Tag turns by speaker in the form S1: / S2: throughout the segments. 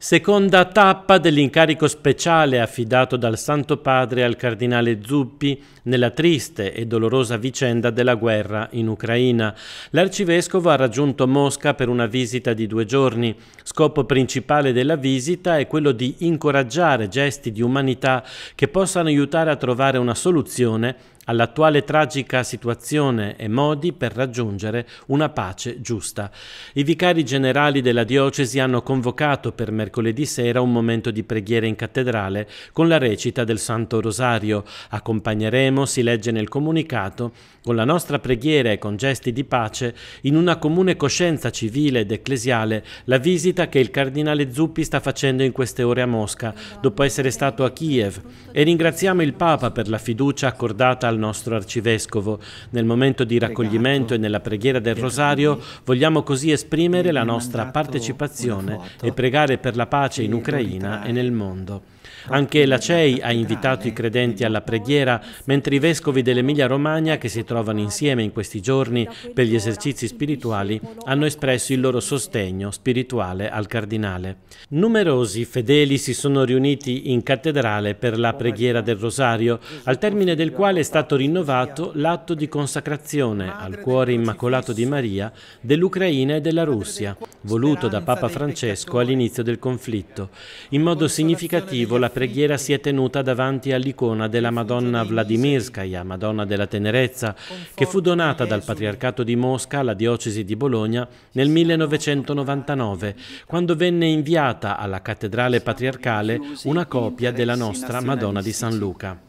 S1: Seconda tappa dell'incarico speciale affidato dal Santo Padre al Cardinale Zuppi nella triste e dolorosa vicenda della guerra in Ucraina. L'arcivescovo ha raggiunto Mosca per una visita di due giorni. Scopo principale della visita è quello di incoraggiare gesti di umanità che possano aiutare a trovare una soluzione all'attuale tragica situazione e modi per raggiungere una pace giusta. I vicari generali della diocesi hanno convocato per mercoledì sera un momento di preghiera in cattedrale con la recita del Santo Rosario. Accompagneremo, si legge nel comunicato, con la nostra preghiera e con gesti di pace, in una comune coscienza civile ed ecclesiale, la visita che il cardinale Zuppi sta facendo in queste ore a Mosca, dopo essere stato a Kiev, e ringraziamo il Papa per la fiducia accordata al nostro arcivescovo. Nel momento di raccoglimento e nella preghiera del rosario vogliamo così esprimere la nostra partecipazione e pregare per la pace in Ucraina e nel mondo. Anche la CEI ha invitato i credenti alla preghiera, mentre i vescovi dell'Emilia-Romagna, che si trovano insieme in questi giorni per gli esercizi spirituali, hanno espresso il loro sostegno spirituale al cardinale. Numerosi fedeli si sono riuniti in cattedrale per la preghiera del Rosario, al termine del quale è stato rinnovato l'atto di consacrazione al cuore immacolato di Maria dell'Ucraina e della Russia, voluto da Papa Francesco all'inizio del conflitto. In modo significativo la preghiera si è tenuta davanti all'icona della Madonna Vladimirskaya, Madonna della Tenerezza, che fu donata dal Patriarcato di Mosca alla diocesi di Bologna nel 1999, quando venne inviata alla cattedrale patriarcale una copia della nostra Madonna di San Luca.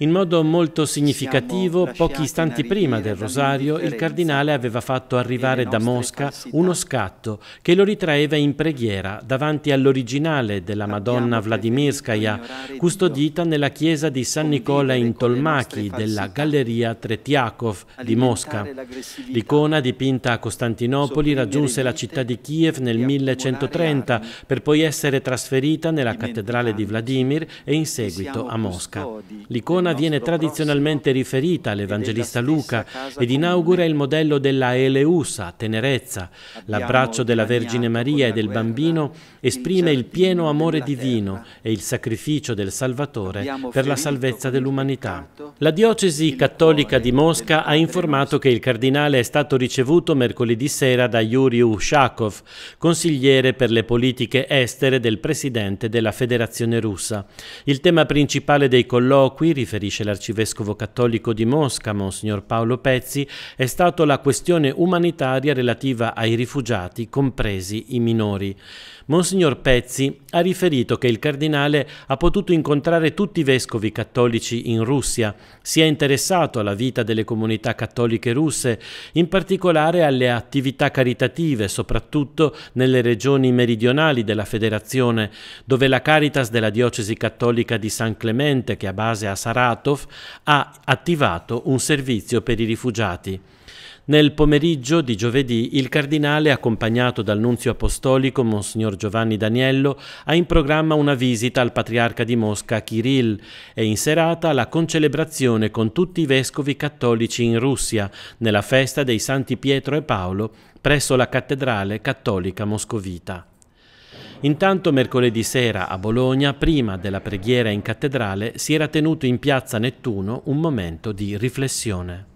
S1: In modo molto significativo, pochi istanti prima del rosario, il cardinale aveva fatto arrivare da Mosca uno scatto che lo ritraeva in preghiera davanti all'originale della Madonna Vladimirskaya, custodita nella chiesa di San Nicola in Tolmaki della Galleria Tretiakov di Mosca. L'icona dipinta a Costantinopoli raggiunse la città di Kiev nel 1130 per poi essere trasferita nella cattedrale di Vladimir e in seguito a Mosca. L'icona L'icona viene tradizionalmente riferita all'Evangelista Luca ed inaugura il modello della Eleusa, tenerezza. L'abbraccio della Vergine Maria e del bambino esprime il pieno amore divino e il sacrificio del Salvatore per la salvezza dell'umanità. La diocesi cattolica di Mosca ha informato che il cardinale è stato ricevuto mercoledì sera da Yuri Ushakov, consigliere per le politiche estere del presidente della Federazione russa. Il tema principale dei colloqui, riferito riferisce l'arcivescovo cattolico di Mosca, Monsignor Paolo Pezzi, è stato la questione umanitaria relativa ai rifugiati, compresi i minori. Monsignor Pezzi ha riferito che il cardinale ha potuto incontrare tutti i vescovi cattolici in Russia, si è interessato alla vita delle comunità cattoliche russe, in particolare alle attività caritative, soprattutto nelle regioni meridionali della federazione, dove la Caritas della diocesi cattolica di San Clemente, che ha base a Saratov, ha attivato un servizio per i rifugiati. Nel pomeriggio di giovedì il cardinale, accompagnato dal nunzio apostolico Monsignor Giovanni Daniello, ha in programma una visita al patriarca di Mosca Kirill e in serata la concelebrazione con tutti i vescovi cattolici in Russia nella festa dei Santi Pietro e Paolo presso la cattedrale cattolica moscovita. Intanto mercoledì sera a Bologna, prima della preghiera in cattedrale, si era tenuto in piazza Nettuno un momento di riflessione.